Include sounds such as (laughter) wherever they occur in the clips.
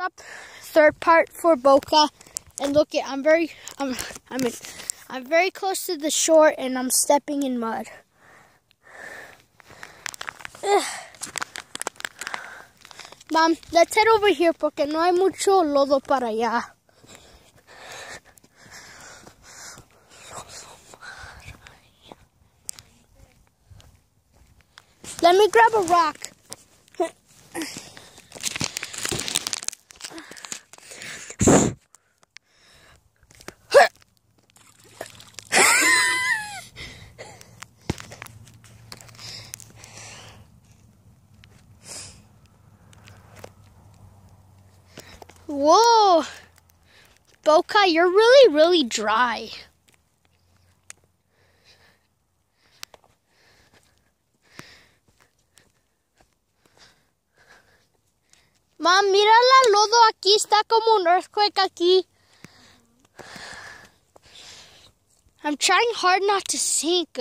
Stop. Third part for Boca. And look it, I'm very I'm I'm I'm very close to the shore and I'm stepping in mud. Ugh. (sighs) Mom, let's head over here porque no hay mucho lodo para allá. Let me grab a rock. Whoa! Boca, you're really, really dry. Mom, mira la lodo aquí, está como un earthquake aquí. I'm trying hard not to sink.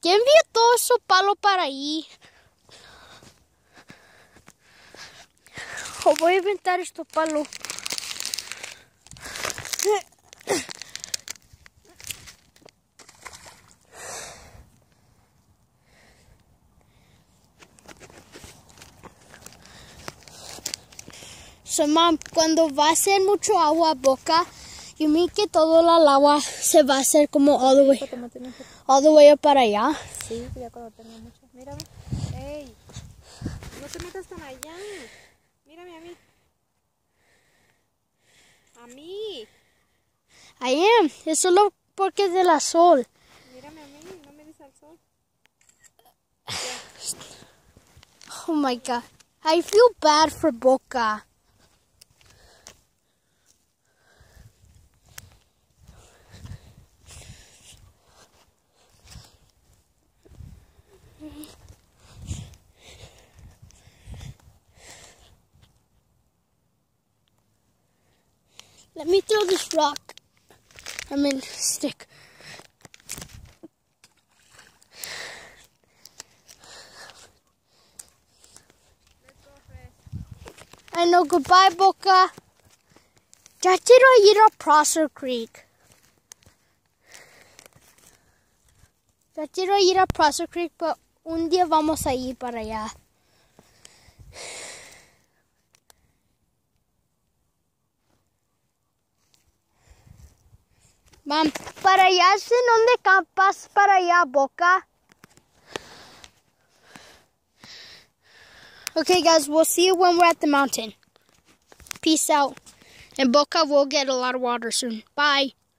¿Quién envió todo eso palo para? Voy a inventar esto palo. So, mom, cuando va a ser mucho agua boca, you mean que todo el agua se va a hacer como all the way, all the way para allá. Sí, ya cuando tenga mucho. Mírame. ¡Ey! No te metas tan allá. Mírame a mí. A mí. I am. Es solo porque es de la sol. Mírame a mí. No me des al sol. Oh my god. I feel bad for Boca. Let me throw this rock. I mean, stick. I know. Goodbye, Boca. Ya quiero ir a Prosser Creek. Ya quiero ir a Prosser Creek, pero un día vamos a ir para allá. Mam, para allá es en donde campas, para allá, Boca. Okay, guys, we'll see you when we're at the mountain. Peace out. And Boca will get a lot of water soon. Bye.